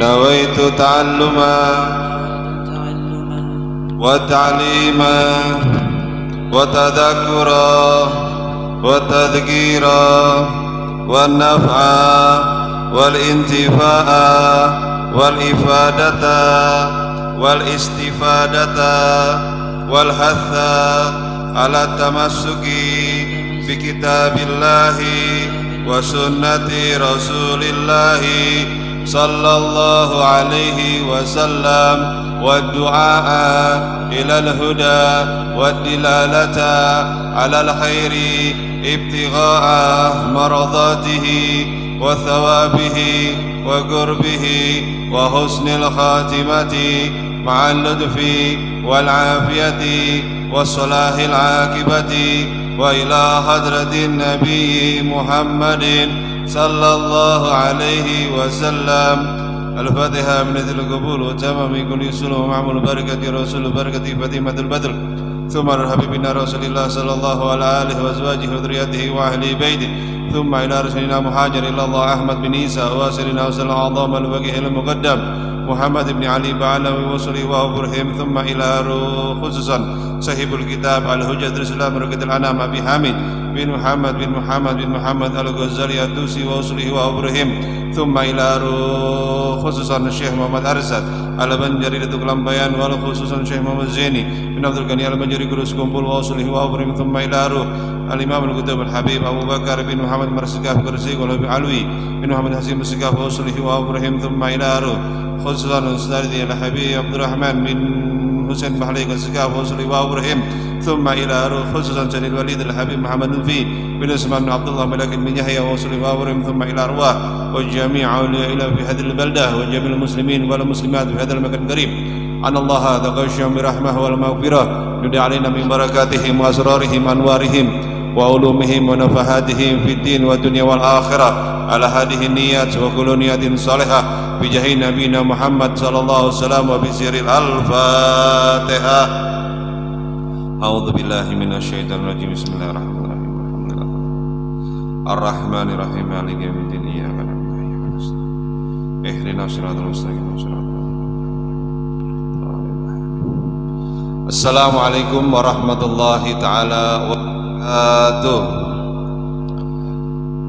نويت تعلما وتعليما وتذكرا وتذكيرا والنفع والانتفاع والإفادة والاستفادة والحث على التمسك بكتاب الله وسنة رسول الله صلى الله عليه وسلم والدعاء إلى الهدى والدلالة على الخير ابتغاء مرضاته وثوابه وقربه وحسن الخاتمة مع اللطف والعافية وصلاح العاقبة وإلى حضرة النبي محمد صلى الله عليه وسلم. الفاتحة من ذي القبول وتمام. كل يسلم معمول بركة رسول بركة فاتمة البدر. ثم الحبيب بنا رسول الله صلى الله على آله وأزواجه وذريته وأهل بيته. ثم إلى رسولنا مهاجر إلى الله أحمد بن عيسى واسلنا وسلم أعظم الوجه المقدم محمد بن علي بعلم وصله وأبرهم ثم إلى خصوصا صاحب الكتاب الهجة الإسلام ركة الأنام أبي حامد بن محمد بن محمد بن محمد الغزالي الدوسي وصله وأبرهم ثم إلى خصوصا الشيخ محمد أرسد البنجري لتقلم بيان وخصوصا الشيخ محمد زيني بن عبد الغني البنجري كروس كومبول وصله وأبرهم ثم إلى الإمام الكتب الحبيب أبو بكر بن محمد مرسكاف كرسي ولبي علوي بن محمد حسين مسكاف وصله وأبرهم ثم إلى خصوصا أستاذي الحبيب عبد الرحمن بن حسين بحليق السكاف وصلي وابراهيم ثم إلى خصوصا سيد الوليد الحبيب محمد الفي بن اسمان بن عبد الله ملك بن يحيى وصلي وابراهيم ثم إلى ارواح وجميع اولياء في هذه البلده وجميع المسلمين والمسلمات في هذا المكان الكريم أن الله غشهم برحمه والمغفرة ندعي علينا من بركاتهم وأسرارهم وأنوارهم وعلومهم ونفحاتهم في الدين والدنيا والآخرة. على هذه النيات وكل نية صالحة بجاه نبينا محمد صلى الله عليه وسلم وبسير الفاتحة. أعوذ بالله من الشيطان الرجيم. بسم الله الرحمن الرحيم. الحمد لله. الرحمن الرحيم. مالك يوم الدين. إياك نعبد اهدنا الصراط المستقيم صراط Assalamualaikum warahmatullahi taala wabarakatuh.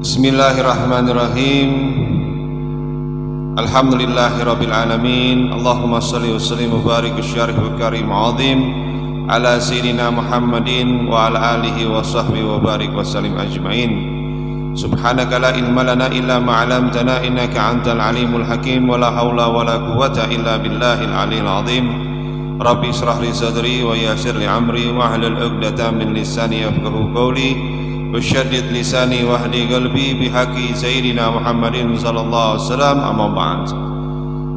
Bismillahirrahmanirrahim. Alhamdulillahi rabbil alamin. Allahumma salli wa sallim wa barik syarif wa karim azim ala sayyidina Muhammadin wa ala alihi wa sahbihi wa barik wa sallim ajmain. Subhanaka la ilma lana illa ma 'allamtana innaka antal alimul hakim wa la haula wa la quwwata illa billahil aliyil azim. ربي اشرح لي صدري ويسر لي امري واحلل عقدة من لساني يفقهوا قولي وشدد لساني واهدي قلبي بحق سيدنا محمد صلى الله عليه وسلم اما بعد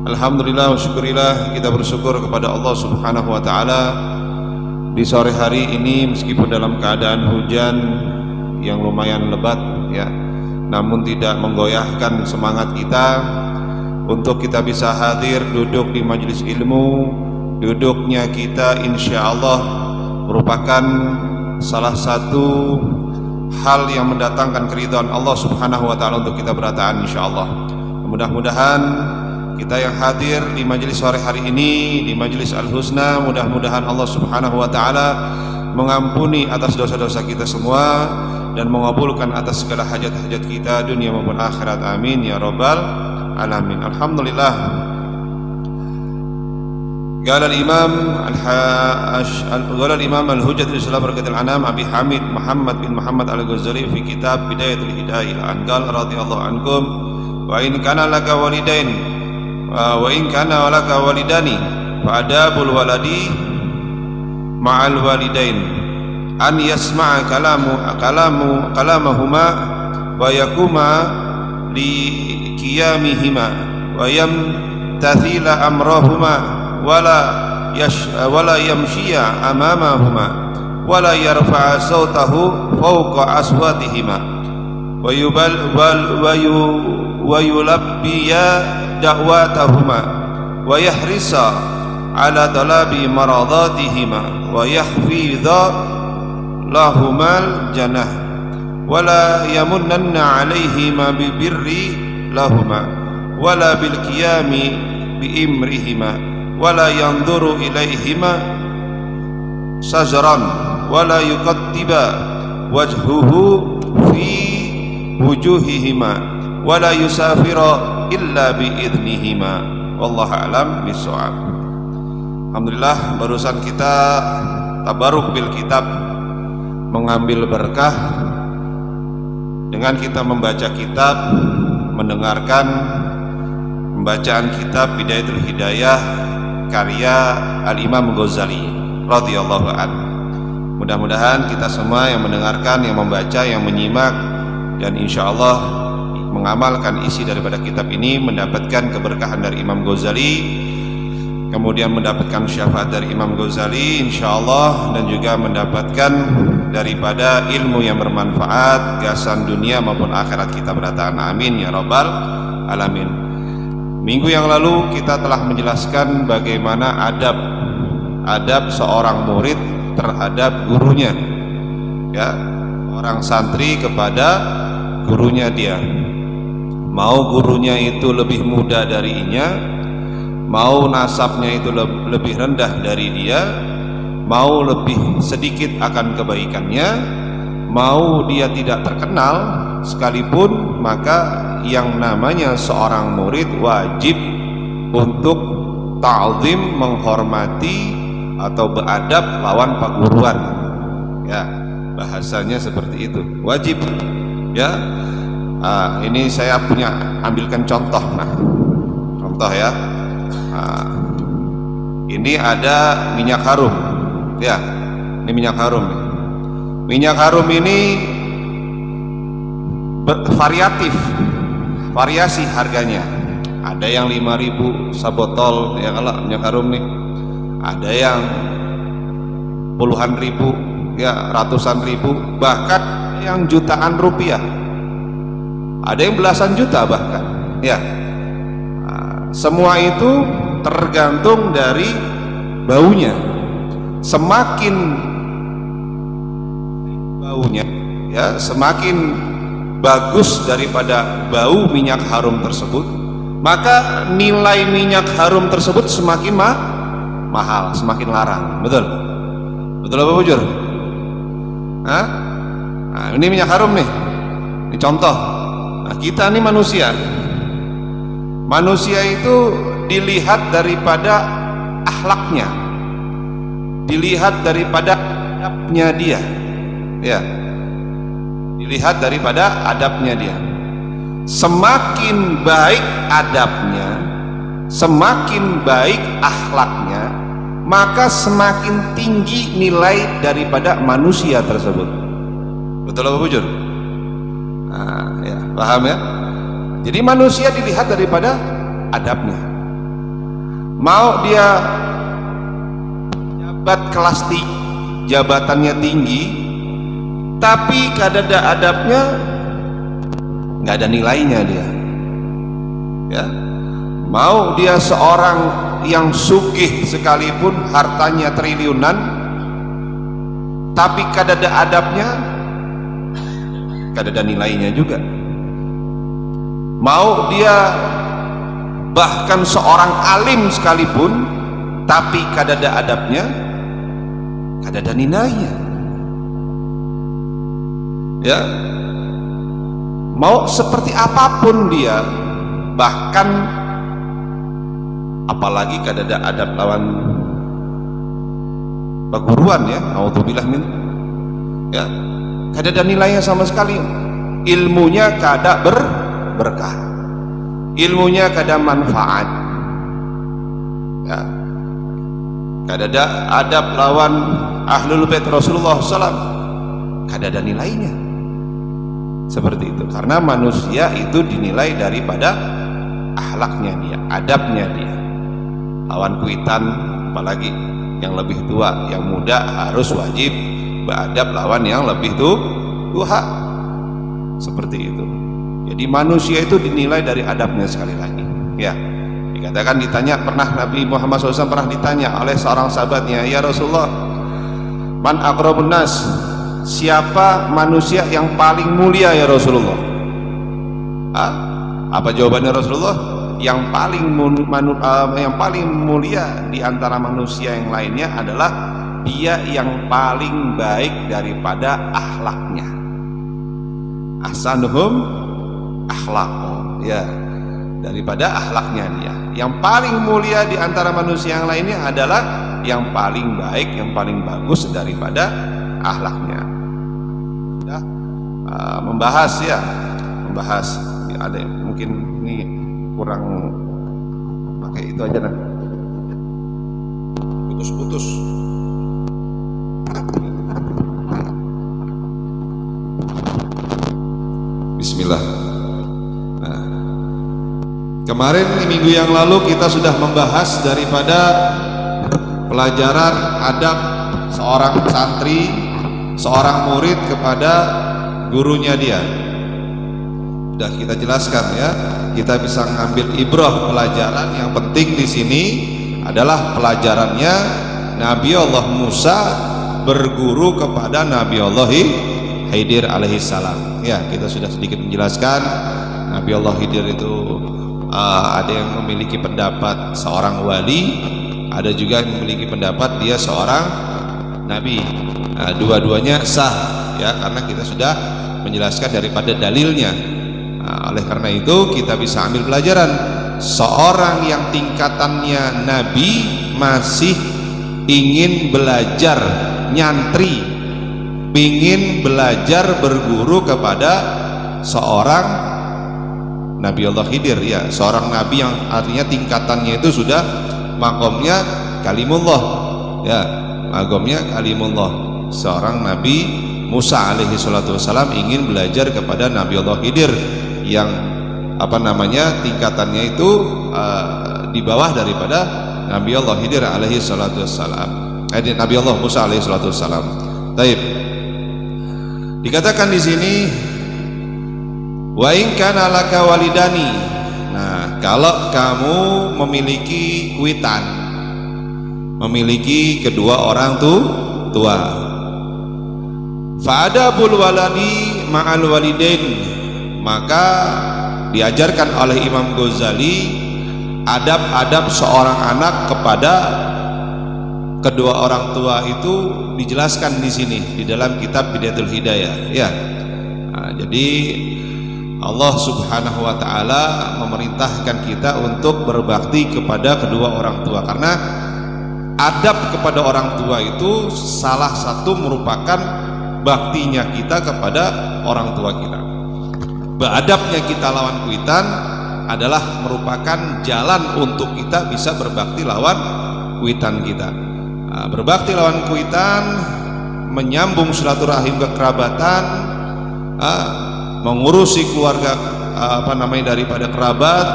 Alhamdulillah wa syukurillah kita bersyukur kepada Allah subhanahu wa ta'ala di sore hari ini meskipun dalam keadaan hujan yang lumayan lebat ya namun tidak menggoyahkan semangat kita untuk kita bisa hadir duduk di majelis ilmu duduknya kita insya Allah merupakan salah satu hal yang mendatangkan keridhaan Allah subhanahu wa ta'ala untuk kita berataan insya Allah mudah-mudahan kita yang hadir di majelis sore hari ini di majelis al-husna mudah-mudahan Allah subhanahu wa ta'ala mengampuni atas dosa-dosa kita semua dan mengabulkan atas segala hajat-hajat kita dunia maupun akhirat. Amin ya rabbal alamin. Alhamdulillah قال الإمام قال الإمام الهجة الإسلام بركة الأنام أبي حميد محمد بن محمد الغزالي في كتاب بداية الهداية أن قال رضي الله عنكم وإن كان لك والدين وإن كان لك والدان فآداب الولد مع الوالدين أن يسمع كلام كلام كلامهما ويقوم لقيامهما ويمتثل أمرهما ولا يش ولا يمشي أمامهما ولا يرفع صوته فوق أصواتهما. ويبل وي ويلبي دعواتهما ويحرص على طلب مرضاتهما ويخفض لهما الجنة ولا يمنن عليهما ببر لهما ولا بالقيام بإمرهما. wala yanzuru ilaihima sajran wala yukattiba wajhuhu fi wujuhihima wala yusafira illa bi idnihima wallahu alam bisawab Alhamdulillah barusan kita tabaruk bil kitab mengambil berkah dengan kita membaca kitab mendengarkan pembacaan kitab Bidayatul Hidayah karya Al-Imam Ghazali radhiyallahu an. Mudah-mudahan kita semua yang mendengarkan, yang membaca, yang menyimak dan insya Allah mengamalkan isi daripada kitab ini mendapatkan keberkahan dari Imam Ghazali kemudian mendapatkan syafaat dari Imam Ghazali insyaallah dan juga mendapatkan daripada ilmu yang bermanfaat gasan dunia maupun akhirat kita beratakan amin ya rabbal alamin minggu yang lalu kita telah menjelaskan bagaimana adab. Adab seorang murid terhadap gurunya. Ya orang santri kepada gurunya dia. Mau gurunya itu lebih muda darinya mau nasabnya itu lebih rendah dari dia mau lebih sedikit akan kebaikannya mau dia tidak terkenal sekalipun maka yang namanya seorang murid wajib untuk ta'zim menghormati atau beradab lawan paguruan ya bahasanya seperti itu. Wajib. Ya ah, ini saya punya ambilkan contoh. Nah contoh ya. Nah, ini ada minyak harum, ya. Ini minyak harum. Minyak harum ini variatif, variasi harganya. Ada yang 5000 sabotol ya kalau minyak harum nih. Ada yang puluhan ribu, ya ratusan ribu, bahkan yang jutaan rupiah. Ada yang belasan juta bahkan, ya. Semua itu tergantung dari baunya semakin baunya ya semakin bagus daripada bau minyak harum tersebut maka nilai minyak harum tersebut semakin ma mahal semakin larang. Betul? Betul apa bujur? Hah? Nah, ini minyak harum nih. Ini contoh. Nah, kita ini manusia. Manusia itu dilihat daripada akhlaknya. Dilihat daripada adabnya dia. Ya dilihat daripada adabnya dia. Semakin baik adabnya semakin baik akhlaknya maka semakin tinggi nilai daripada manusia tersebut. Betul apa bujur? Nah, ya paham ya? Jadi manusia dilihat daripada adabnya. Mau dia jabat kelas tinggi jabatannya tinggi tapi kadada adabnya nggak ada nilainya dia. Ya. Mau dia seorang yang sugih sekalipun hartanya triliunan tapi kadada adabnya kadada nilainya juga. Mau dia bahkan seorang alim sekalipun tapi kadada adabnya kadada nilainya ya. Mau seperti apa pun dia bahkan apalagi kadada adab lawan perguruan ya naudzubillah min. Ya. Kadada nilainya sama sekali. Ilmunya kada ber berkah. Ilmunya kada manfaat. Ya. Kada ada adab lawan ahlul bait Rasulullah SAW kada ada nilainya seperti itu. Karena manusia itu dinilai daripada ahlaknya dia adabnya dia. Lawan kuitan apalagi yang lebih tua yang muda harus wajib beradab lawan yang lebih tuh tua seperti itu. Jadi manusia itu dinilai dari adabnya sekali lagi. Ya, dikatakan ditanya pernah Nabi Muhammad SAW pernah ditanya oleh seorang sahabatnya, ya Rasulullah, man akrabun nas, siapa manusia yang paling mulia ya Rasulullah? Ah, apa jawabannya Rasulullah? yang paling manu, uh, yang paling mulia di antara manusia yang lainnya adalah dia yang paling baik daripada akhlaknya ahsanuhum akhlaqo ya daripada akhlaknya dia yang paling mulia di antara manusia yang lainnya adalah yang paling baik yang paling bagus daripada akhlaknya ya, uh, membahas ya membahas. Ya, ada mungkin ini kurang pakai itu aja nah putus-putus Bismillah. Nah, kemarin minggu yang lalu kita sudah membahas daripada pelajaran adab seorang santri seorang murid kepada gurunya dia. Sudah kita jelaskan ya kita bisa mengambil ibrah pelajaran yang penting di sini adalah pelajarannya Nabi Allah Musa berguru kepada Nabi Allah Khidir alaihissalam ya kita sudah sedikit menjelaskan Nabi Allah Khidir itu uh, ada yang memiliki pendapat seorang wali ada juga yang memiliki pendapat dia seorang nabi. Nah, dua-duanya sah ya karena kita sudah menjelaskan daripada dalilnya. Nah, oleh karena itu kita bisa ambil pelajaran. Seorang yang tingkatannya nabi masih ingin belajar nyantri ingin belajar berguru kepada seorang Nabi Allah Khidir ya. Seorang nabi yang artinya tingkatannya itu sudah makomnya kalimullah ya makomnya kalimullah seorang nabi Musa alaihi salatu wassalam ingin belajar kepada Nabi Allah Khidir yang apa namanya tingkatannya itu uh, di bawah daripada Nabi Allah Khidir alaihi salatu wassalam. Eh, Nabi Allah Musa alaihi salatu wassalam. Taib. Dikatakan di sini wa in kana walidani. Nah kalau kamu memiliki kuitan memiliki kedua orang tuh tua. Fa'adabul waladi ma'al walidain. Maka diajarkan oleh Imam Ghazali adab-adab seorang anak kepada kedua orang tua itu dijelaskan di sini di dalam kitab Bidayatul Hidayah ya. Nah, jadi Allah Subhanahu wa taala memerintahkan kita untuk berbakti kepada kedua orang tua. Karena adab kepada orang tua itu salah satu merupakan baktinya kita kepada orang tua kita. Beradabnya kita lawan kuitan adalah merupakan jalan untuk kita bisa berbakti lawan kuitan kita. Nah, berbakti lawan kuitan menyambung silaturahim kekerabatan, ah, mengurusi keluarga apa namanya daripada kerabat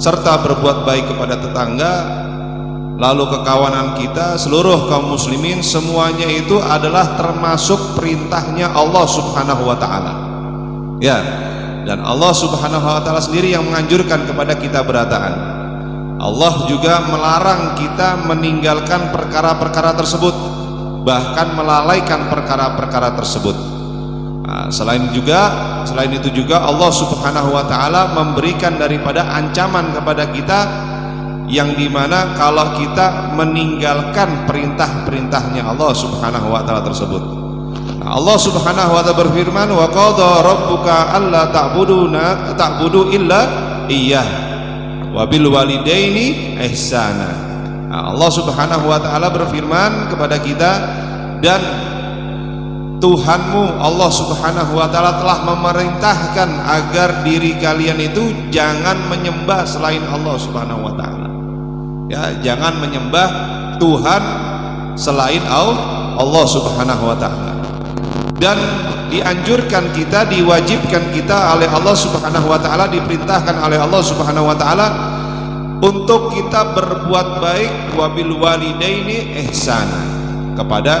serta berbuat baik kepada tetangga lalu kekawanan kita seluruh kaum muslimin semuanya itu adalah termasuk perintahnya Allah subhanahu wa ta'ala. Ya dan Allah subhanahu wa ta'ala sendiri yang menganjurkan kepada kita berataan. Allah juga melarang kita meninggalkan perkara-perkara tersebut bahkan melalaikan perkara-perkara tersebut. Nah, selain juga selain itu juga Allah Subhanahu wa taala memberikan daripada ancaman kepada kita yang di mana kalau kita meninggalkan perintah-perintahnya Allah Subhanahu wa taala tersebut. Nah, Allah Subhanahu wa taala berfirman wa qadha rabbuka alla ta'buduna ta'budu illa iyyah wa bil walidaini ihsana. Nah, Allah Subhanahu wa taala berfirman kepada kita dan Tuhanmu Allah subhanahu wa ta'ala telah memerintahkan agar diri kalian itu jangan menyembah selain Allah subhanahu wa ta'ala ya jangan menyembah Tuhan selain Allah subhanahu wa ta'ala. Dan dianjurkan kita diwajibkan kita oleh Allah subhanahu wa ta'ala diperintahkan oleh Allah subhanahu wa ta'ala untuk kita berbuat baik wabil walidaini ihsana kepada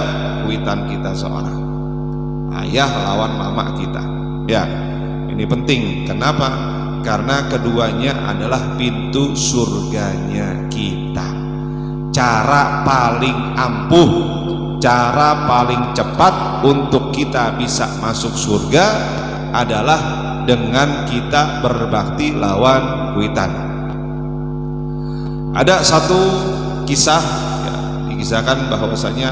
kuitan kita seorang. Ayah lawan mama kita. Ya ini penting. Kenapa karena keduanya adalah pintu surganya kita. Cara paling ampuh cara paling cepat untuk kita bisa masuk surga adalah dengan kita berbakti lawan kuitan. Ada satu kisah ya, dikisahkan bahwasanya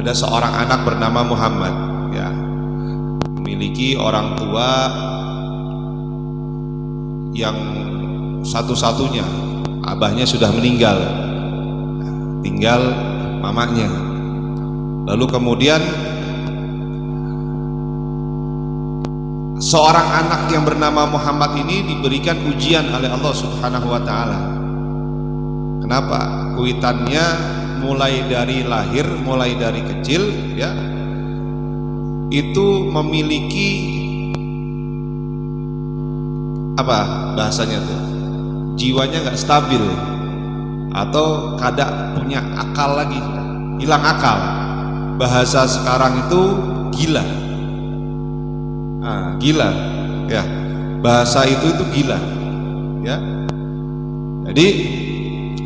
ada seorang anak bernama Muhammad ya. Memiliki orang tua yang satu-satunya abahnya sudah meninggal tinggal mamanya lalu kemudian seorang anak yang bernama Muhammad ini diberikan ujian oleh Allah Subhanahu wa taala. Kenapa? Kuitannya mulai dari lahir, mulai dari kecil ya. Itu memiliki apa bahasanya tuh? Jiwanya nggak stabil. Atau kadang punya akal lagi, hilang akal. Bahasa sekarang itu gila. Ah, gila. Ya bahasa itu itu gila. Ya. Jadi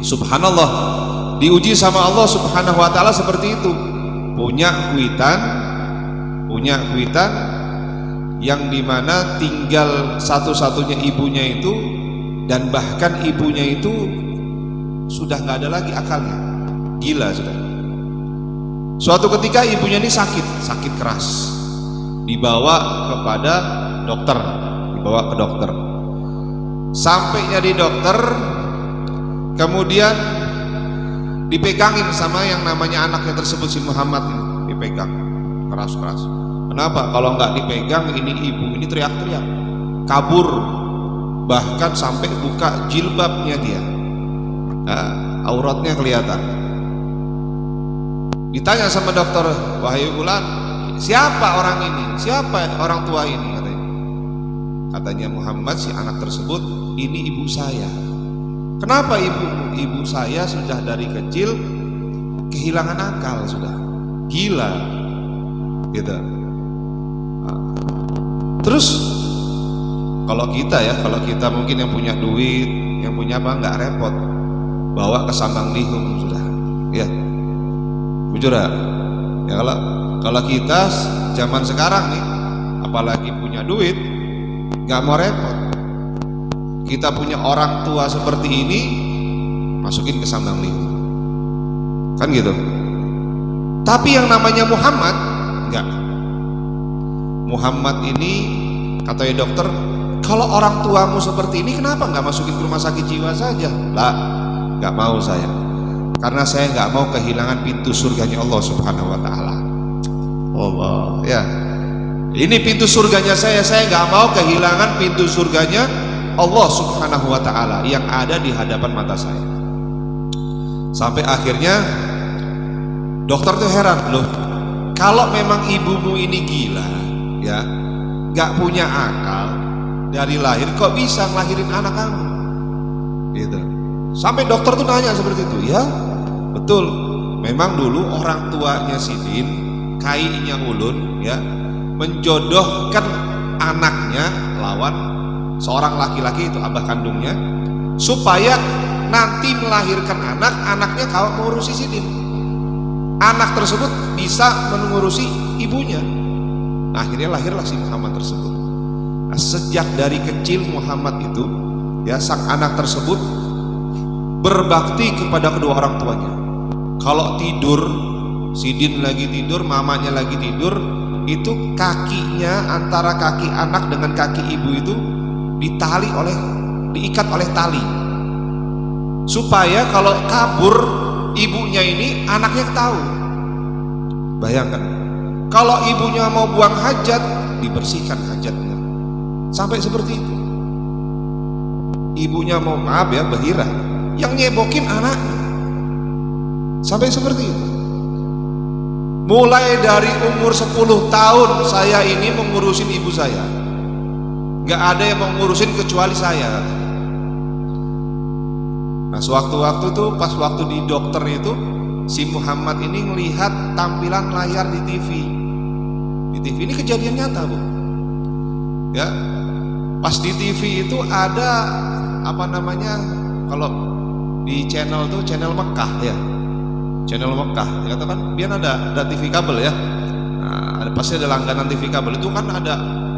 subhanallah. Diuji sama Allah subhanahu wa ta'ala seperti itu. Punya kuitan punya kuitan yang di mana tinggal satu-satunya ibunya itu dan bahkan ibunya itu sudah nggak ada lagi akalnya. Gila sudah. Suatu ketika ibunya ini sakit sakit keras. Dibawa kepada dokter dibawa ke dokter. Sampainya di dokter kemudian dipegangin sama yang namanya anaknya tersebut si Muhammad ini. Dipegang keras-keras kenapa? Kalau nggak dipegang ini ibu ini teriak-teriak. Kabur. Bahkan sampai buka jilbabnya dia. Nah, auratnya kelihatan. Ditanya sama dokter wahai ulan siapa orang ini? Siapa orang tua ini? katanya. Katanya Muhammad si anak tersebut ini ibu saya. Kenapa ibu ibu saya sudah dari kecil kehilangan akal sudah? Gila. Gitu. Terus kalau kita ya kalau kita mungkin yang punya duit yang punya apa nggak repot bawa ke sambang lihum sudah ya jujur ya ya kalau kalau kita zaman sekarang nih, apalagi punya duit, nggak mau repot. Kita punya orang tua seperti ini, masukin ke sandang liur. Kan gitu. Tapi yang namanya Muhammad, nggak. Muhammad ini kata dokter, kalau orang tuamu seperti ini, kenapa nggak masukin ke rumah sakit jiwa saja? Lah, nggak mau saya. Karena saya nggak mau kehilangan pintu surganya Allah Subhanahu Wa Taala. Allah ya ini pintu surganya saya saya nggak mau kehilangan pintu surganya Allah subhanahu wa ta'ala yang ada di hadapan mata saya sampai akhirnya dokter tuh heran loh kalau memang ibumu ini gila ya. Nggak punya akal. Dari lahir kok bisa ngelahirin anak kamu? Gitu. Sampai dokter tuh nanya seperti itu ya betul. Memang dulu orang tuanya Sidin kainya ulun ya menjodohkan anaknya lawan seorang laki-laki itu abah kandungnya supaya nanti melahirkan anak anaknya kau mengurusi sidin anak tersebut bisa mengurusi ibunya nah, akhirnya lahirlah si Muhammad tersebut nah, sejak dari kecil Muhammad itu ya sang anak tersebut berbakti kepada kedua orang tuanya kalau tidur Sidin lagi tidur, mamanya lagi tidur, itu kakinya antara kaki anak dengan kaki ibu itu ditali oleh diikat oleh tali. Supaya kalau kabur ibunya ini anaknya tahu. Bayangkan. Kalau ibunya mau buang hajat, dibersihkan hajatnya. Sampai seperti itu. Ibunya mau maaf ya. Yang nyebokin anaknya. Sampai seperti itu. Mulai dari umur 10 tahun saya ini mengurusin ibu saya. Gak ada yang mengurusin kecuali saya. Nah, sewaktu-waktu tuh pas waktu di dokter itu si Muhammad ini melihat tampilan layar di TV. Di TV ini kejadian nyata, Bu. Ya. Pas di TV itu ada apa namanya? Kalau di channel tuh channel Mekah ya channel Mekah ya katakan biar ada ada TV kabel ya nah, ada pasti ada langganan TV kabel itu kan ada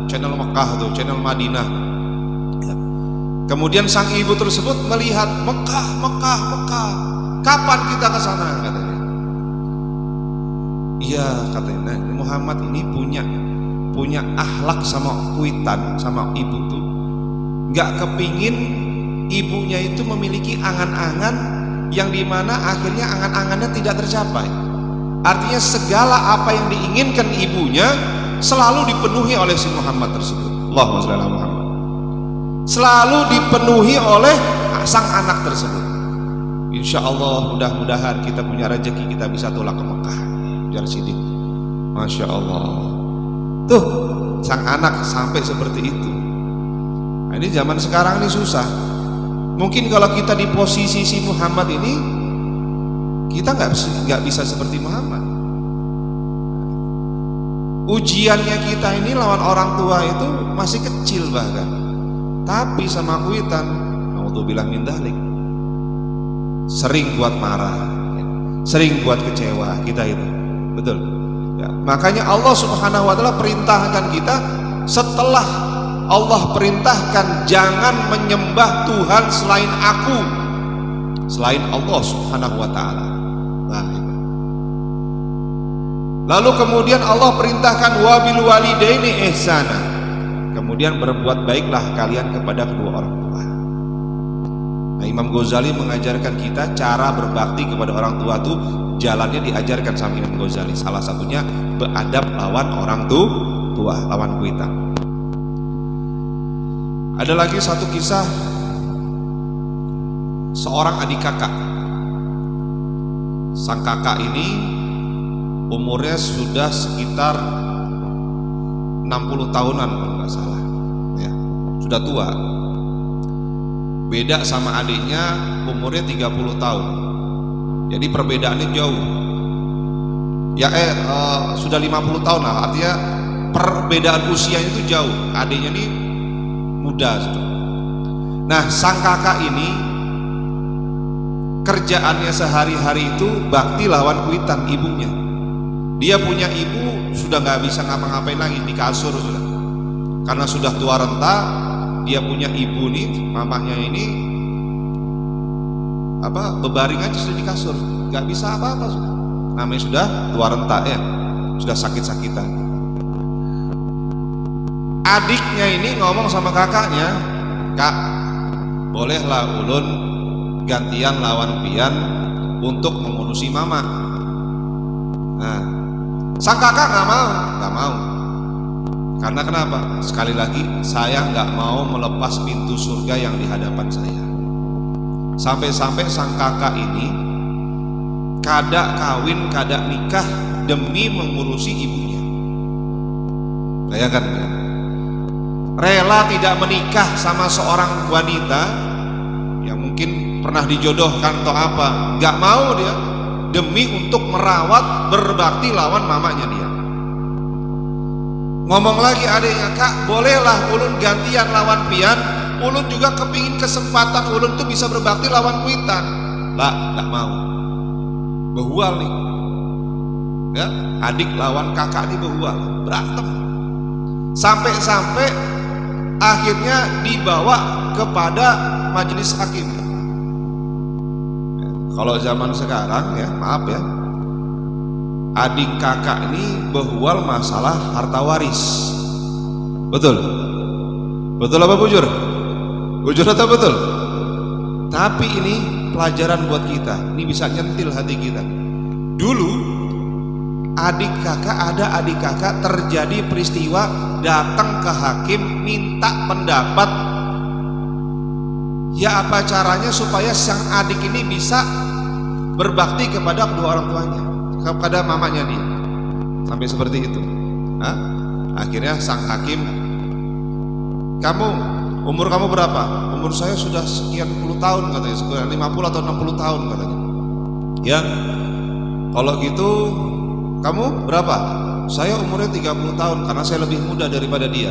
channel Mekah tuh channel Madinah ya. Kemudian sang ibu tersebut melihat Mekah, Mekah, Mekah. Kapan kita ke sana katanya? Iya katanya. Nah, Muhammad ini punya punya akhlak sama kuitan sama ibu tuh. Nggak kepingin ibunya itu memiliki angan-angan yang di mana akhirnya angan-angannya tidak tercapai. Artinya segala apa yang diinginkan ibunya selalu dipenuhi oleh si Muhammad tersebut. Allahumma Muhammad selalu dipenuhi oleh sang anak tersebut. Insya Allah mudah-mudahan kita punya rezeki kita bisa tolak ke Mekah. Jar sidik. Masya Allah. Tuh sang anak sampai seperti itu. Nah, ini zaman sekarang ini susah. Mungkin kalau kita di posisi si Muhammad ini, kita nggak nggak bisa seperti Muhammad. Ujiannya kita ini lawan orang tua itu masih kecil bahkan tapi sama kuitan bilang min dalik sering buat marah. Sering buat kecewa kita itu. Betul. Ya. makanya Allah subhanahu wa ta'ala perintahkan kita setelah Allah perintahkan jangan menyembah Tuhan selain aku selain Allah subhanahu wa ta'ala. Nah, lalu kemudian Allah perintahkan wabil walidaini ihsana. Kemudian berbuat baiklah kalian kepada kedua orang tua nah, Imam Ghazali mengajarkan kita cara berbakti kepada orang tua itu jalannya diajarkan sama Imam Ghazali. Salah satunya beradab lawan orang tua lawan kuita. Ada lagi satu kisah seorang adik kakak. Sang kakak ini umurnya sudah sekitar 60 tahunan kalau nggak salah ya. Sudah tua beda sama adiknya umurnya 30 tahun jadi perbedaannya jauh ya eh uh, sudah 50 tahun lah artinya perbedaan usia itu jauh adiknya ini muda sudah. nah sang kakak ini kerjaannya sehari-hari itu bakti lawan kuitan ibunya dia punya ibu sudah nggak bisa ngapa-ngapain lagi di kasur sudah. Karena sudah tua renta, dia punya ibu nih, mamanya ini apa bebaring aja sudah di kasur, nggak bisa apa-apa. Namanya sudah tua renta ya, sudah sakit-sakitan. Adiknya ini ngomong sama kakaknya, kak, bolehlah ulun gantian lawan pian untuk mengurusi mama. Nah, Sang kakak nggak mau, nggak mau. Karena kenapa? Sekali lagi, saya nggak mau melepas pintu surga yang di hadapan saya. Sampai-sampai sang kakak ini kada kawin, kada nikah demi mengurusi ibunya. Bayangkan ya. Rela tidak menikah sama seorang wanita yang mungkin pernah dijodohkan atau apa, nggak mau dia demi untuk merawat berbakti lawan mamanya dia ngomong lagi adiknya kak bolehlah ulun gantian lawan pian. Ulun juga kepingin kesempatan ulun tuh bisa berbakti lawan kuitan. Lah gak mau. Behual nih. Ya adik lawan kakak nih behual. Berantem. Sampai-sampai akhirnya dibawa kepada majelis hakim. Kalau zaman sekarang ya, maaf ya. Adik kakak ini behual masalah harta waris. Betul? Betul apa bujur? Bujur atau betul? Tapi ini pelajaran buat kita. Ini bisa nyentil hati kita. Dulu adik kakak ada adik kakak terjadi peristiwa datang ke hakim minta pendapat ya apa caranya supaya sang adik ini bisa berbakti kepada kedua orang tuanya kepada mamanya dia sampai seperti itu. Hah? akhirnya sang hakim kamu umur kamu berapa? Umur saya sudah sekian puluh tahun katanya. Sekian 50 atau 60 tahun katanya. Ya kalau gitu kamu berapa? Saya umurnya 30 tahun karena saya lebih muda daripada dia.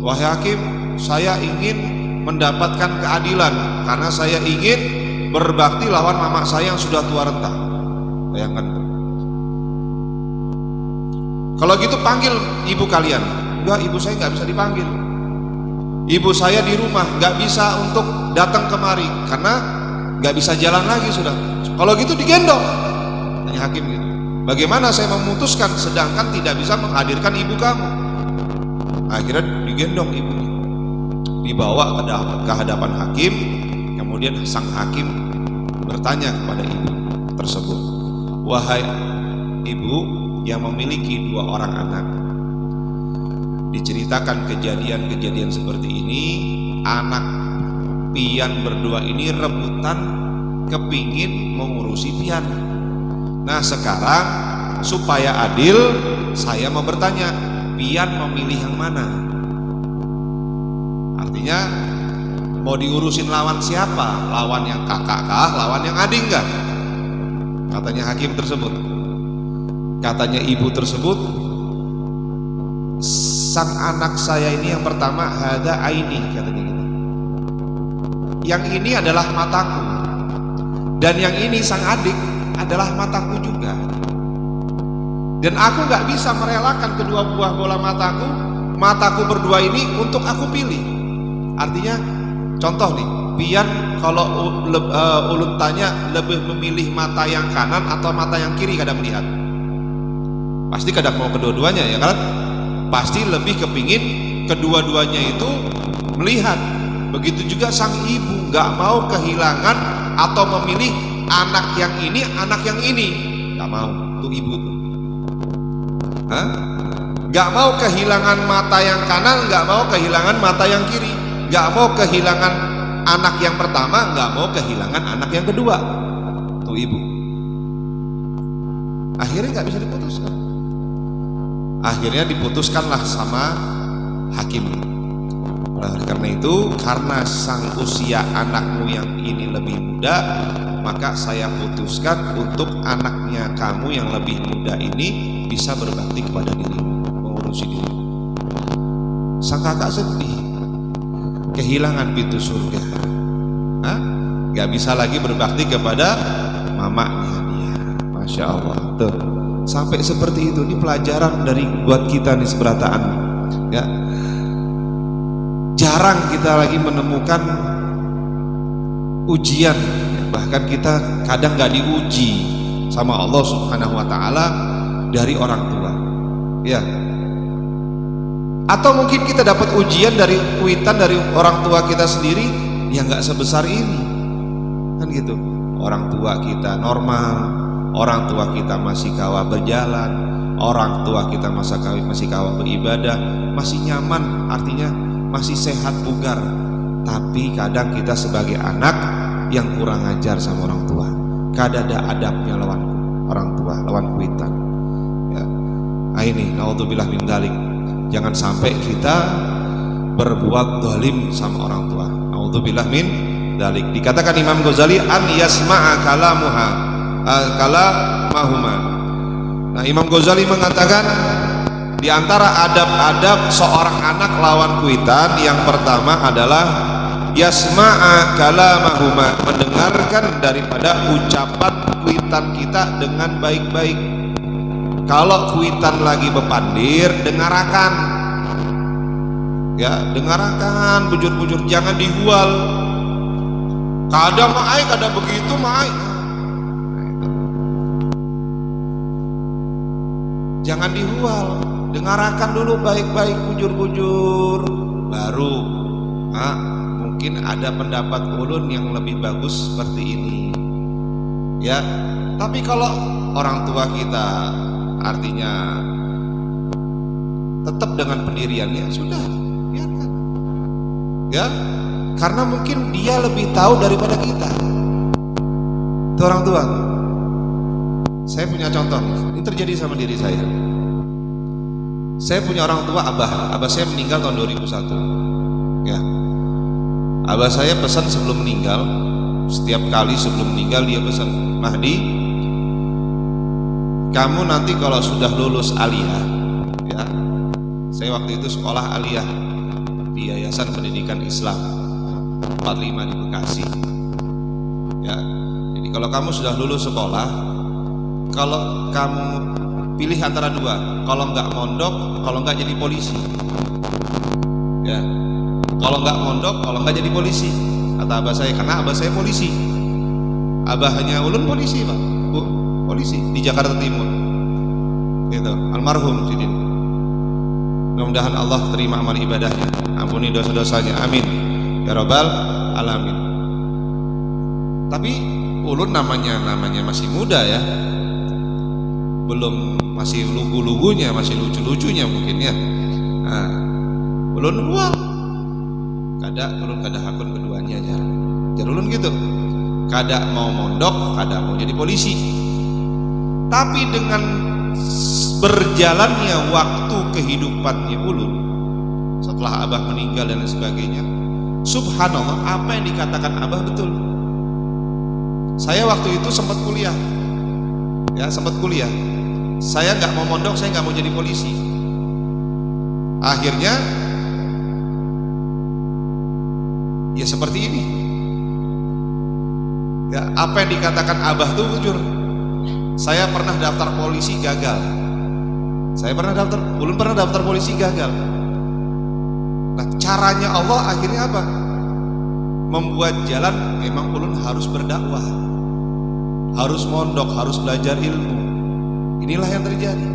Wahai hakim saya ingin mendapatkan keadilan karena saya ingin berbakti lawan mama saya yang sudah tua renta. Bayangkan kalau gitu panggil ibu kalian. Enggak ibu saya nggak bisa dipanggil. Ibu saya di rumah nggak bisa untuk datang kemari karena nggak bisa jalan lagi sudah. Kalau gitu digendong. Tanya hakim gitu. Bagaimana saya memutuskan sedangkan tidak bisa menghadirkan ibu kamu? Akhirnya digendong ibunya. Dibawa ke hadapan hakim kemudian sang hakim bertanya kepada ibu tersebut wahai ibu yang memiliki dua orang anak. Diceritakan kejadian-kejadian seperti ini anak pian berdua ini rebutan kepingin mengurusi pian. Nah sekarang supaya adil saya mau bertanya pian memilih yang mana? Artinya mau diurusin lawan siapa? Lawan yang kakak kah? Lawan yang adik enggak katanya hakim tersebut katanya ibu tersebut sang anak saya ini yang pertama ada aini katanya gitu. Yang ini adalah mataku. Dan yang ini sang adik adalah mataku juga. Dan aku nggak bisa merelakan kedua buah bola mataku, mataku berdua ini untuk aku pilih. Artinya contoh nih, pian kalau u- le- eh, ulun tanya lebih memilih mata yang kanan atau mata yang kiri kadang melihat. Pasti kadang mau kedua-duanya ya kan? pasti lebih kepingin kedua-duanya itu melihat. Begitu juga sang ibu nggak mau kehilangan atau memilih anak yang ini anak yang ini. Nggak mau tuh ibu. Tuh nggak mau kehilangan mata yang kanan nggak mau kehilangan mata yang kiri. Nggak mau kehilangan anak yang pertama nggak mau kehilangan anak yang kedua. Tuh ibu. Akhirnya nggak bisa diputuskan akhirnya diputuskanlah sama hakim. Oleh karena itu karena sang usia anakmu yang ini lebih muda maka saya putuskan untuk anaknya kamu yang lebih muda ini bisa berbakti kepada dirimu mengurusi dirimu. Sang kakak sedih. Kehilangan pintu surga. Hah? Gak bisa lagi berbakti kepada mamanya dia. Masya Allah tuh sampai seperti itu ini pelajaran dari buat kita nih seberataan ya. Jarang kita lagi menemukan ujian bahkan kita kadang nggak diuji sama Allah Subhanahu Wa Taala dari orang tua ya. Atau mungkin kita dapat ujian dari kuitan dari orang tua kita sendiri yang nggak sebesar ini kan gitu. Orang tua kita normal orang tua kita masih kawah berjalan, orang tua kita masa kawin masih kawah beribadah, masih nyaman, artinya masih sehat bugar. Tapi kadang kita sebagai anak yang kurang ajar sama orang tua, kadang ada adabnya lawan orang tua, lawan kuitan. Ya. Nah ini, naudzubillah min dalik. Jangan sampai kita berbuat dolim sama orang tua. Naudzubillah min dalik. Dikatakan Imam Ghazali an yasma'a kalamuha kala mahuma. Nah, Imam Ghazali mengatakan di antara adab-adab seorang anak lawan kuitan yang pertama adalah yasma'a kalamahuma, mendengarkan daripada ucapan kuitan kita dengan baik-baik. Kalau kuitan lagi bepandir, dengarkan. Ya, dengarkan bujur-bujur jangan dihual. Kadang maai, kadang begitu maai. Jangan dihual. Dengarkan dulu baik-baik bujur-bujur. Baru ah, mungkin ada pendapat ulun yang lebih bagus seperti ini. Ya tapi kalau orang tua kita artinya tetap dengan pendiriannya sudah biarkan. Ya karena mungkin dia lebih tahu daripada kita. Itu orang tua saya punya contoh. Ini terjadi sama diri saya. Saya punya orang tua abah. Abah saya meninggal tahun 2001 ya. Abah saya pesan sebelum meninggal. Setiap kali sebelum meninggal dia pesan Mahdi kamu nanti kalau sudah lulus aliyah ya. Saya waktu itu sekolah aliyah di Yayasan Pendidikan Islam. 45 di Bekasi ya. Jadi kalau kamu sudah lulus sekolah kalau kamu pilih antara dua kalau nggak mondok kalau nggak jadi polisi. Ya. Kalau nggak mondok kalau nggak jadi polisi. Kata abah saya karena abah saya polisi. Abahnya ulun polisi pak. Bu polisi di Jakarta Timur. Gitu. Almarhum Sidin. Mudah-mudahan Allah terima amal ibadahnya. Ampuni dosa-dosanya. Amin. Ya robbal alamin. Tapi ulun namanya namanya masih muda ya belum masih lugu-lugunya masih lucu-lucunya mungkin ya. Nah, ulun uang kada ulun kada hakun keduanya aja. Jadi ulun gitu. Kada mau mondok kada mau jadi polisi. Tapi dengan berjalannya waktu kehidupannya ulun setelah abah meninggal dan sebagainya subhanallah apa yang dikatakan abah betul? Saya waktu itu sempat kuliah ya sempat kuliah. Saya nggak mau mondok saya nggak mau jadi polisi. Akhirnya ya seperti ini. Ya apa yang dikatakan abah tuh jujur. Saya pernah daftar polisi gagal. Saya pernah daftar belum pernah daftar polisi gagal. Nah caranya Allah akhirnya apa? Membuat jalan memang ulun harus berdakwah harus mondok harus belajar ilmu inilah yang terjadi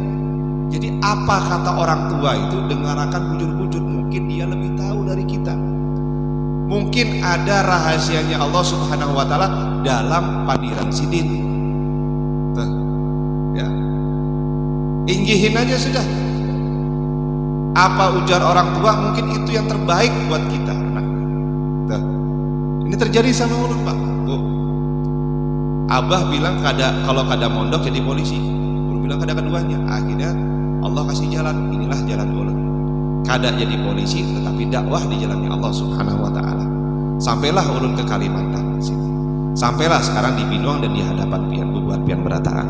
jadi apa kata orang tua itu dengarkan bujur-bujur mungkin dia lebih tahu dari kita mungkin ada rahasianya Allah Subhanahu wa taala dalam padiran sidin. Tuh. Ya. Inggihin aja sudah. Apa ujar orang tua mungkin itu yang terbaik buat kita. Nah, tuh. Ini terjadi sama ulun, Pak. Abah bilang kada kalau kada mondok jadi polisi. Ulun bilang kada keduanya. Akhirnya Allah kasih jalan. Inilah jalan ulun kada jadi polisi tetapi dakwah di jalannya Allah Subhanahu wa taala. Sampailah ulun ke Kalimantan Sampailah sekarang di Binuang dan di hadapan pian buat pian berataan.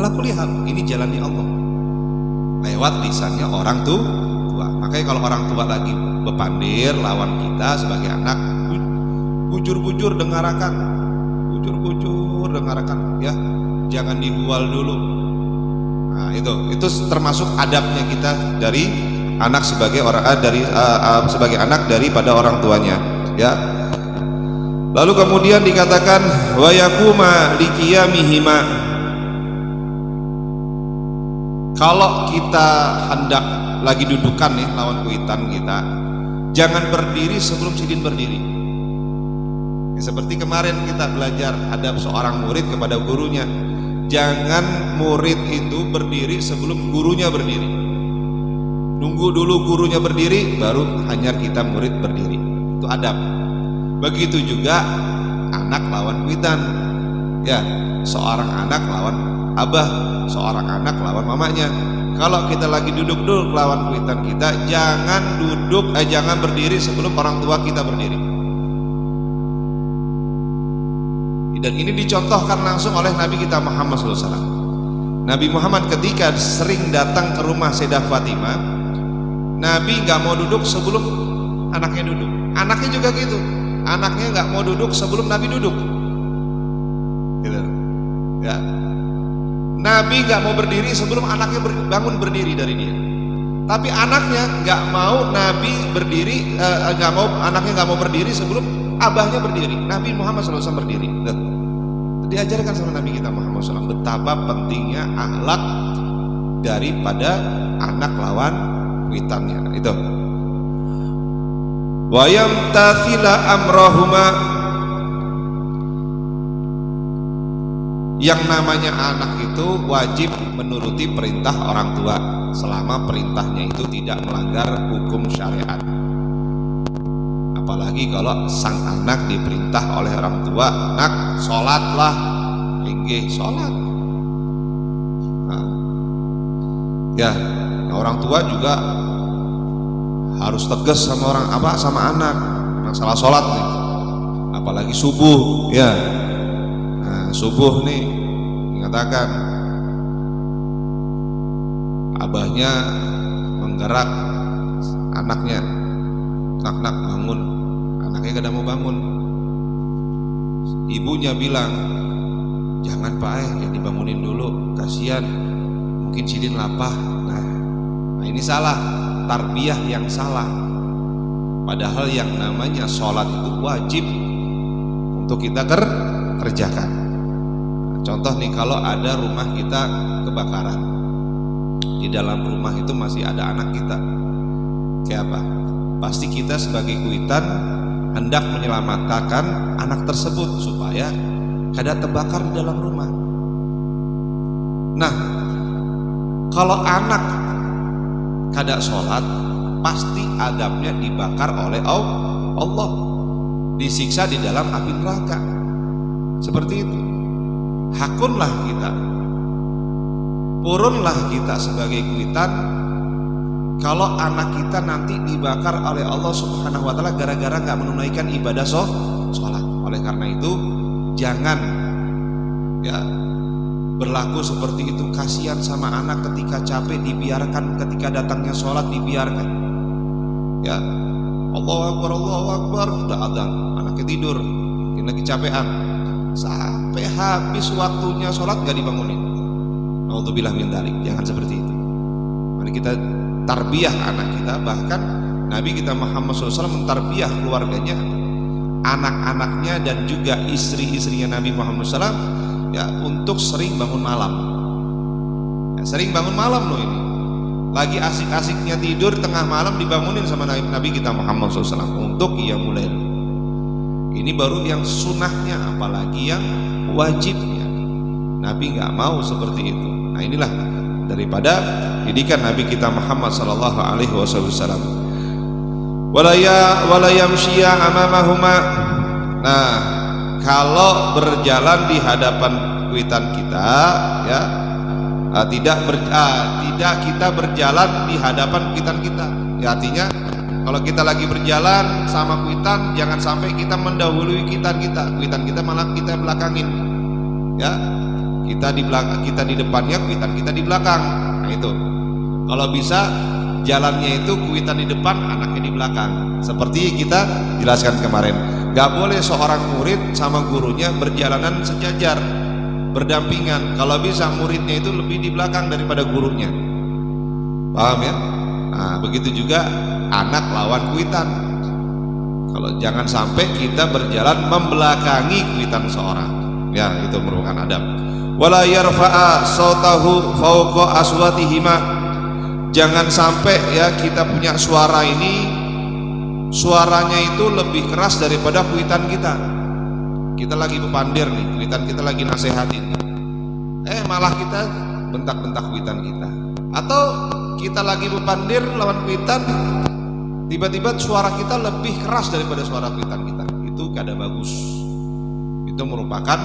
Kalau lihat ini jalannya Allah. Lewat lisannya orang tuh tua. Makanya kalau orang tua lagi bepandir lawan kita sebagai anak bujur-bujur dengarkan. Bujur-bujur dengarkan ya. Jangan dibual dulu. Nah, itu itu termasuk adabnya kita dari anak sebagai orang uh, dari uh, uh, sebagai anak daripada orang tuanya ya lalu kemudian dikatakan wa yakuma liqiyamihima kalau kita hendak lagi dudukan nih lawan kuitan kita jangan berdiri sebelum sidin berdiri ya, seperti kemarin kita belajar ada seorang murid kepada gurunya. Jangan murid itu berdiri sebelum gurunya berdiri. Nunggu dulu gurunya berdiri baru hanya kita murid berdiri. Itu adab. Begitu juga anak lawan kuitan ya seorang anak lawan abah seorang anak lawan mamanya. Kalau kita lagi duduk dulu lawan kuitan kita jangan duduk eh jangan berdiri sebelum orang tua kita berdiri dan ini dicontohkan langsung oleh Nabi kita Muhammad SAW Nabi Muhammad ketika sering datang ke rumah Sayyidah Fatimah Nabi nggak mau duduk sebelum anaknya duduk. Anaknya juga gitu. Anaknya nggak mau duduk sebelum Nabi duduk. Gitu. Ya. Nabi nggak mau berdiri sebelum anaknya bangun berdiri dari dia. Tapi anaknya nggak mau Nabi berdiri nggak uh, mau anaknya nggak mau berdiri sebelum abahnya berdiri. Nabi Muhammad SAW berdiri. Diajarkan sama Nabi kita Muhammad SAW betapa pentingnya akhlak daripada anak lawan witannya. Itu. Wayam tathila amrohuma yang namanya anak itu wajib menuruti perintah orang tua selama perintahnya itu tidak melanggar hukum syariat apalagi kalau sang anak diperintah oleh orang tua nak sholatlah. Inggih sholat. Nah, ya nah, orang tua juga harus tegas sama orang apa sama anak. Masalah sholat nih. Apalagi subuh ya. Nah, subuh nih mengatakan abahnya menggerak anaknya. Nak-nak bangun anaknya gak mau bangun. Ibunya bilang jangan pak eh ya dibangunin dulu kasihan. Mungkin sidin lapah. Nah, nah ini salah. Tarbiyah yang salah. Padahal yang namanya sholat itu wajib untuk kita ker kerjakan. Contoh nih kalau ada rumah kita kebakaran di dalam rumah itu masih ada anak kita. Kayak apa? Pasti kita sebagai kuitan hendak menyelamatkan anak tersebut supaya kada terbakar di dalam rumah. Nah kalau anak kada sholat pasti adabnya dibakar oleh Allah. Disiksa di dalam api neraka. Seperti itu. Hakunlah kita. Purunlah kita sebagai kuitan kalau anak kita nanti dibakar oleh Allah Subhanahu wa taala gara-gara nggak menunaikan ibadah sholat. Oleh karena itu jangan ya berlaku seperti itu. Kasihan sama anak ketika capek dibiarkan ketika datangnya sholat dibiarkan. Ya Allah Akbar Allah Akbar udah adzan anaknya tidur mungkin lagi capean. Sampai habis waktunya sholat gak dibangunin. Alhamdulillah min dalik. Jangan seperti itu. Mari kita tarbiyah anak kita. Bahkan Nabi kita Muhammad SAW mentarbiah keluarganya anak-anaknya dan juga istri-istrinya Nabi Muhammad SAW ya untuk sering bangun malam. Ya, sering bangun malam loh ini. Lagi asik-asiknya tidur tengah malam dibangunin sama Nabi kita Muhammad SAW untuk ia mulai. Ini baru yang sunnahnya apalagi yang wajibnya. Nabi nggak mau seperti itu. Nah inilah daripada didikan Nabi kita Muhammad Sallallahu Alaihi Wasallam. Walaya walayamshia amamahuma. Nah kalau berjalan di hadapan kuitan kita ya uh, tidak ber, uh, tidak kita berjalan di hadapan kuitan kita. Ya artinya kalau kita lagi berjalan sama kuitan jangan sampai kita mendahului kuitan kita. Kuitan kita malah kita belakangin ya kita di belakang kita di depannya kuitan kita di belakang. Nah itu. Kalau bisa jalannya itu kuitan di depan anaknya di belakang. Seperti kita jelaskan kemarin. Gak boleh seorang murid sama gurunya berjalanan sejajar Berdampingan. Kalau bisa muridnya itu lebih di belakang daripada gurunya. Paham ya? Nah begitu juga anak lawan kuitan. Kalau jangan sampai kita berjalan membelakangi kuitan seorang. Ya itu merupakan adab Wala yarfa'a sautahu fauqa aswatihima. Jangan sampai ya kita punya suara ini suaranya itu lebih keras daripada kuitan kita. Kita lagi bepandir nih kuitan kita lagi nasehatin. Eh malah kita bentak-bentak kuitan kita. Atau kita lagi bepandir lawan kuitan tiba-tiba suara kita lebih keras daripada suara kuitan kita. Itu kada bagus. Itu merupakan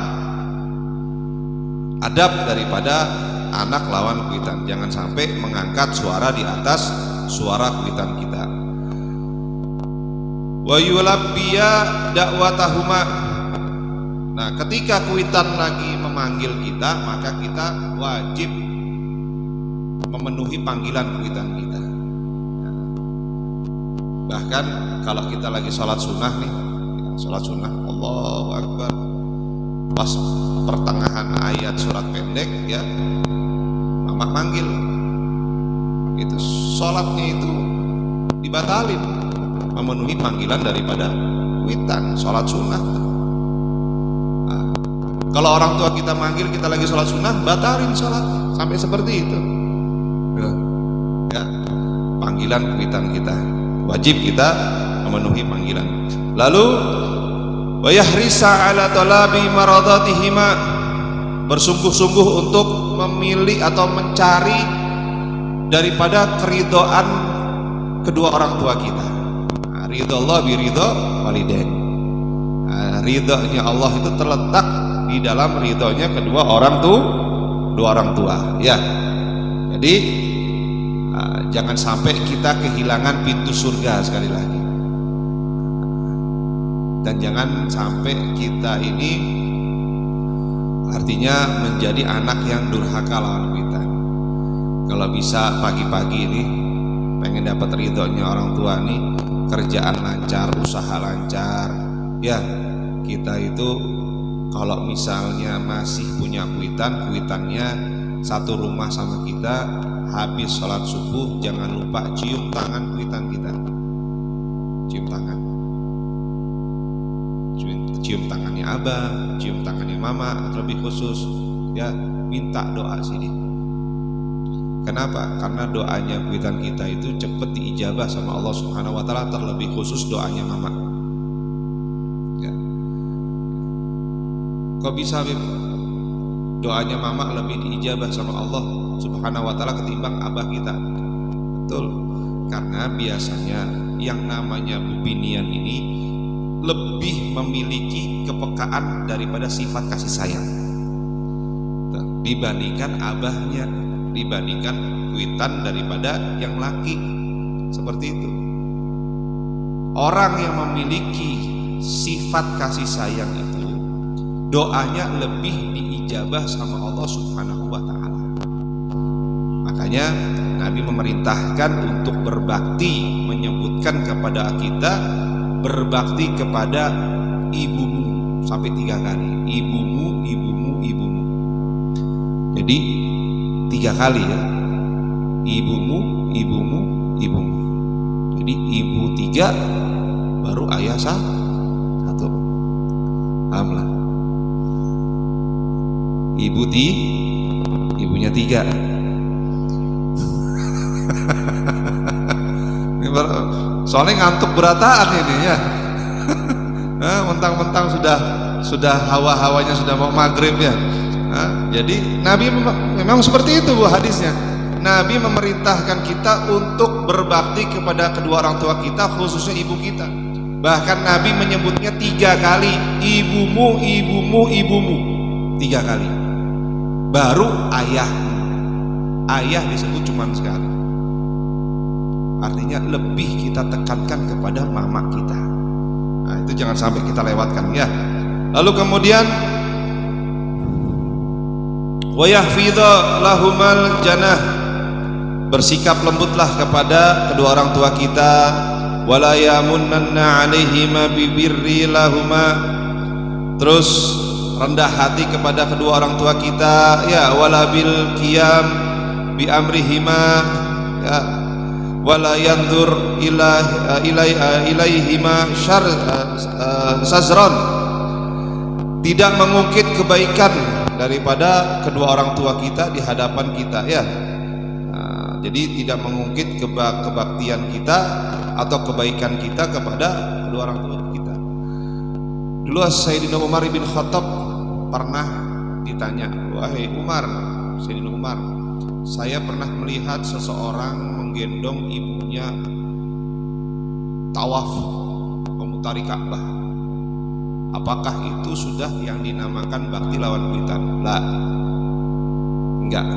adab daripada anak lawan kuitan. Jangan sampai mengangkat suara di atas suara kuitan kita. Wa yulabbiya dakwatahuma nah ketika kuitan lagi memanggil kita maka kita wajib memenuhi panggilan kuitan kita. Bahkan kalau kita lagi sholat sunnah nih sholat sunnah Allahu Akbar pas pertengahan ayat surat pendek ya. Mama manggil. Itu sholatnya itu dibatalin memenuhi panggilan daripada witan sholat sunnah. Nah, kalau orang tua kita manggil kita lagi sholat sunnah batalin sholat sampai seperti itu. Ya, ya panggilan witan kita. Wajib kita memenuhi panggilan. Lalu wayahrisa ala talabi maradatihima bersungguh-sungguh untuk memilih atau mencari daripada keridoan kedua orang tua kita. Ridho Allah bi ridho walidain. Nah, ridhonya Allah itu terletak di dalam ridhonya kedua orang tuh dua orang tua ya. Jadi uh, jangan sampai kita kehilangan pintu surga sekali lagi dan jangan sampai kita ini artinya menjadi anak yang durhaka lawan kita kalau bisa pagi-pagi ini pengen dapat ridhonya orang tua nih kerjaan lancar, usaha lancar. Ya, kita itu kalau misalnya masih punya kuitan, kuitannya satu rumah sama kita, habis sholat subuh jangan lupa cium tangan kuitan kita. cium tangan cium, tangannya abah cium tangannya mama lebih khusus ya minta doa sini. Kenapa? Karena doanya kuitan kita itu cepat diijabah sama Allah Subhanahu Wa Taala terlebih khusus doanya mama. Ya. kok bisa Bib? doanya mama lebih diijabah sama Allah Subhanahu Wa Taala ketimbang abah kita? Betul. Karena biasanya yang namanya bubinian ini lebih memiliki kepekaan daripada sifat kasih sayang. Dibandingkan abahnya dibandingkan kuitan daripada yang laki. Seperti itu. Orang yang memiliki sifat kasih sayang itu doanya lebih diijabah sama Allah Subhanahu wa taala. Makanya Nabi memerintahkan untuk berbakti menyebutkan kepada kita berbakti kepada ibumu sampai tiga kali. Ibumu ibumu ibumu. Jadi tiga kali ya. Ibumu ibumu ibumu. Jadi ibu tiga baru ayah satu. Paham lah. Ibu ti ibunya tiga soalnya ngantuk berataan ini ya. Mentang-mentang sudah sudah hawa-hawanya sudah mau maghrib ya. Jadi Nabi memang seperti itu bu hadisnya. Nabi memerintahkan kita untuk berbakti kepada kedua orang tua kita khususnya ibu kita. Bahkan Nabi menyebutnya tiga kali ibumu ibumu ibumu. Tiga kali. Baru ayah ayah disebut cuma sekali artinya lebih kita tekankan kepada mama kita. Nah itu jangan sampai kita lewatkan ya. Lalu kemudian wa yahfidha lahumal janah bersikap lembutlah kepada kedua orang tua kita. Wala yamunnanna alaihima bibirri lahuma. Terus rendah hati kepada kedua orang tua kita. Ya wala bil qiyam bi amrihima. Ya wala yandur ila ilai ilaihima syar sazron. Tidak mengungkit kebaikan daripada kedua orang tua kita di hadapan kita ya. Jadi tidak mengungkit kebak kebaktian kita atau kebaikan kita kepada kedua orang tua kita. Dulu Sayyidina Umar bin Khattab pernah ditanya wahai Umar Sayyidina Umar saya pernah melihat seseorang menggendong ibunya tawaf memutari Ka'bah apakah itu sudah yang dinamakan bakti lawan kuitan? Lah, enggak.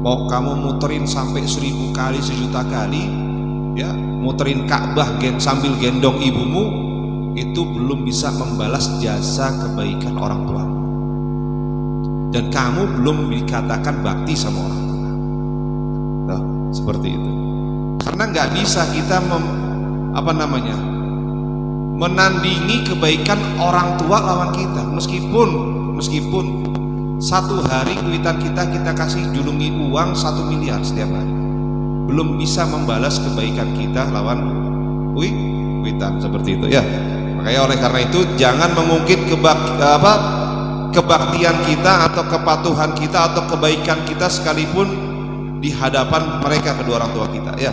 Mau kamu muterin sampai seribu kali, sejuta kali, ya, muterin Ka'bah gen, sambil gendong ibumu, itu belum bisa membalas jasa kebaikan orang tua. Dan kamu belum dikatakan bakti sama orang tua. Seperti itu. Karena nggak bisa kita mem, apa namanya menandingi kebaikan orang tua lawan kita. Meskipun meskipun satu hari kuitan kita kita kasih julungi uang satu miliar setiap hari. Belum bisa membalas kebaikan kita lawan kui kuitan seperti itu ya. Makanya oleh karena itu jangan mengungkit kebak apa kebaktian kita atau kepatuhan kita atau kebaikan kita sekalipun di hadapan mereka kedua orang tua kita ya.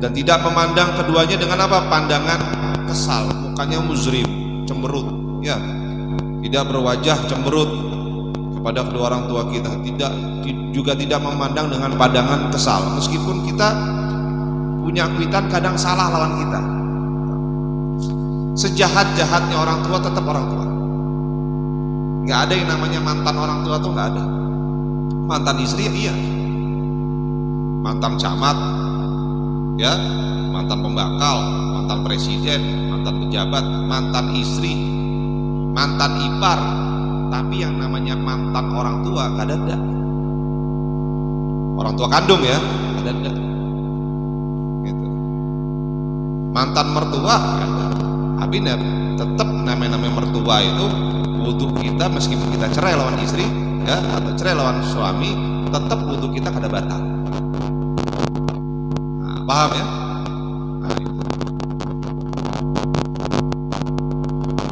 Dan tidak memandang keduanya dengan apa? Pandangan kesal mukanya muzrim cemberut ya. Tidak berwajah cemberut kepada kedua orang tua kita. Tidak juga tidak memandang dengan pandangan kesal. Meskipun kita punya kuitan kadang salah lawan kita. Sejahat-jahatnya orang tua tetap orang tua. Nggak ada yang namanya mantan orang tua tuh nggak ada. Mantan istri iya mantan camat ya. Mantan pembakal mantan presiden mantan pejabat mantan istri mantan ipar. Tapi yang namanya mantan orang tua kadang ada orang tua kandung ya kadang ada gitu. Mantan mertua ada tapi tetap namanya-namanya mertua itu butuh kita meskipun kita cerai lawan istri ya atau cerai lawan suami tetap butuh kita kada batal paham ya?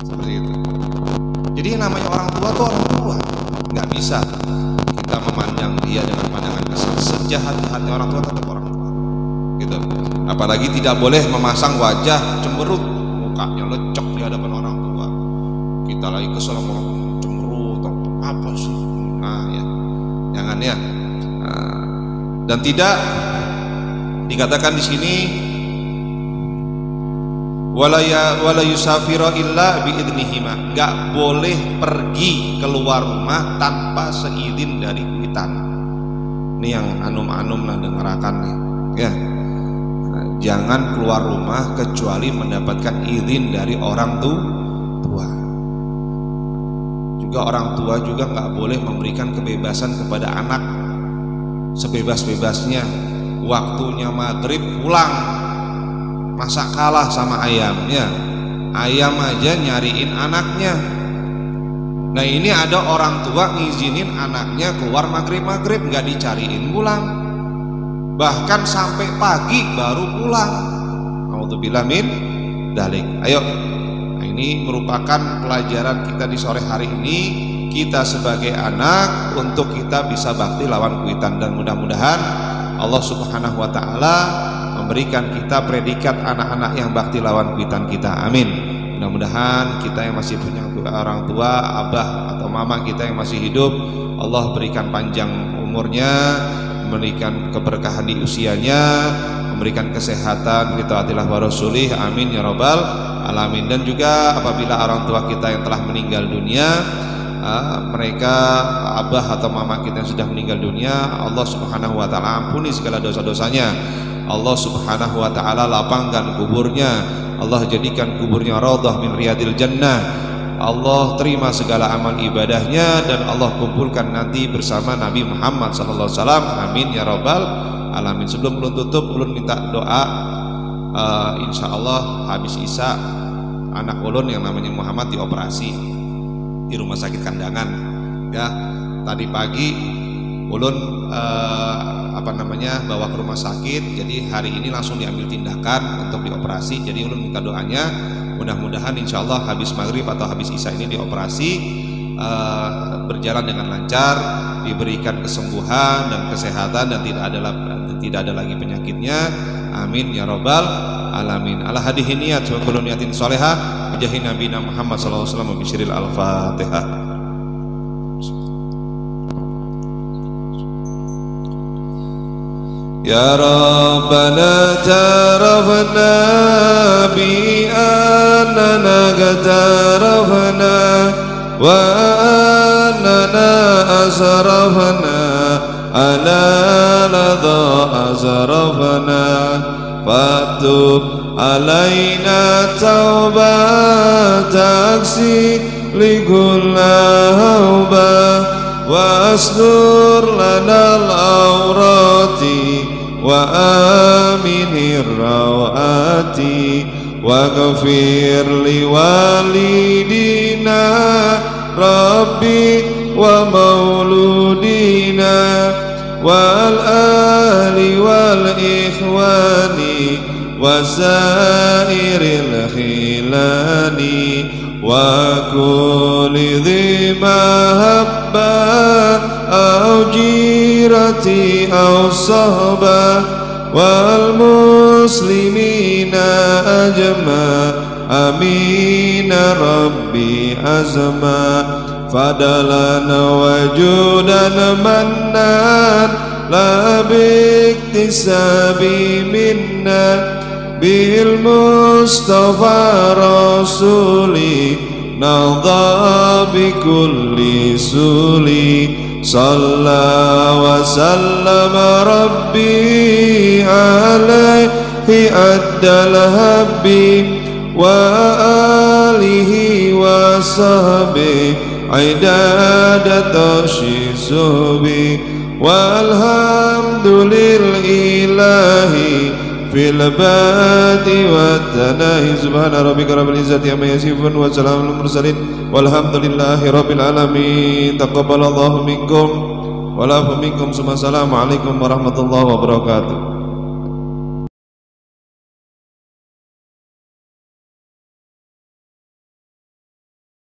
Seperti itu. Jadi yang namanya orang tua tuh orang tua. Nggak bisa kita memandang dia dengan pandangan kesal sejahat jahatnya orang tua tetap orang tua. Gitu. Apalagi tidak boleh memasang wajah cemberut. Mukanya lecok di hadapan orang tua. Kita lagi kesel sama orang cemberut apa sih? Nah ya. Jangan ya. Nah, dan tidak dikatakan di sini walaya wala yusafira illa biidnihima. Nggak boleh pergi keluar rumah tanpa seizin dari kuitan ini yang anum-anum nah dengerakan nih. Ya. Jangan keluar rumah kecuali mendapatkan izin dari orang tu tua. Juga orang tua juga nggak boleh memberikan kebebasan kepada anak. Sebebas-bebasnya waktunya maghrib pulang. Masa kalah sama ayamnya ayam aja nyariin anaknya. Nah ini ada orang tua ngizinin anaknya keluar maghrib-maghrib nggak dicariin pulang. Bahkan sampai pagi baru pulang. Alhamdulillah min dalik. Ayo. Nah, ini merupakan pelajaran kita di sore hari ini. Kita sebagai anak untuk kita bisa bakti lawan kuitan. Dan mudah-mudahan Allah subhanahu wa ta'ala memberikan kita predikat anak-anak yang bakti lawan kuitan kita. Amin. Mudah-mudahan kita yang masih punya orang tua abah atau mama kita yang masih hidup Allah berikan panjang umurnya memberikan keberkahan di usianya memberikan kesehatan kita atilah wa rasulih. Amin ya robbal alamin. Dan juga apabila orang tua kita yang telah meninggal dunia mereka abah atau mama kita yang sudah meninggal dunia Allah subhanahu wa ta'ala ampuni segala dosa-dosanya Allah subhanahu wa ta'ala lapangkan kuburnya Allah jadikan kuburnya raudhah min riyadil jannah Allah terima segala amal ibadahnya dan Allah kumpulkan nanti bersama Nabi Muhammad sallallahu alaihi wasallam. Amin ya rabbal alamin. Sebelum ulun tutup, ulun minta doa uh, insya Allah habis Isa anak ulun yang namanya Muhammad dioperasi di rumah sakit kandangan. Ya, tadi pagi ulun uh, apa namanya bawa ke rumah sakit. Jadi hari ini langsung diambil tindakan untuk dioperasi. Jadi ulun minta doanya mudah-mudahan insya Allah habis maghrib atau habis isya ini dioperasi uh, berjalan dengan lancar diberikan kesembuhan dan kesehatan dan tidak ada tidak ada lagi penyakitnya amin ya robbal alamin ala hadihi niat wa kullu niatin solehah jahi nabi Muhammad wasallam bisyiril al-fatihah يا ربنا اعترفنا بأننا اقترفنا وأننا أسرفنا على لظى أسرفنا فاكتب علينا توبة تكسي لكل هوبة واستر لنا العورات وآمن الروآت واغفر لوالدينا ربي ومولودينا والآل والإخوان وسائر الخلان وكل ذي مهبة أو جيرة أو صهبة والمسلمين أجمع. أمين ربي أزمى فضلا وجودا منان لا باكتساب منا. بالمصطفى رسولي نرضى بكل سولي صلى وسلم ربي عليه أدى الهب وآله وصحبه عداد تشيسه والحمد لله في الباد والتناهي سبحان ربك رب العزة عما يصفون وسلام المرسلين والحمد لله رب العالمين. تقبل الله منكم. والعفو منكم ثم السلام عليكم ورحمة الله وبركاته.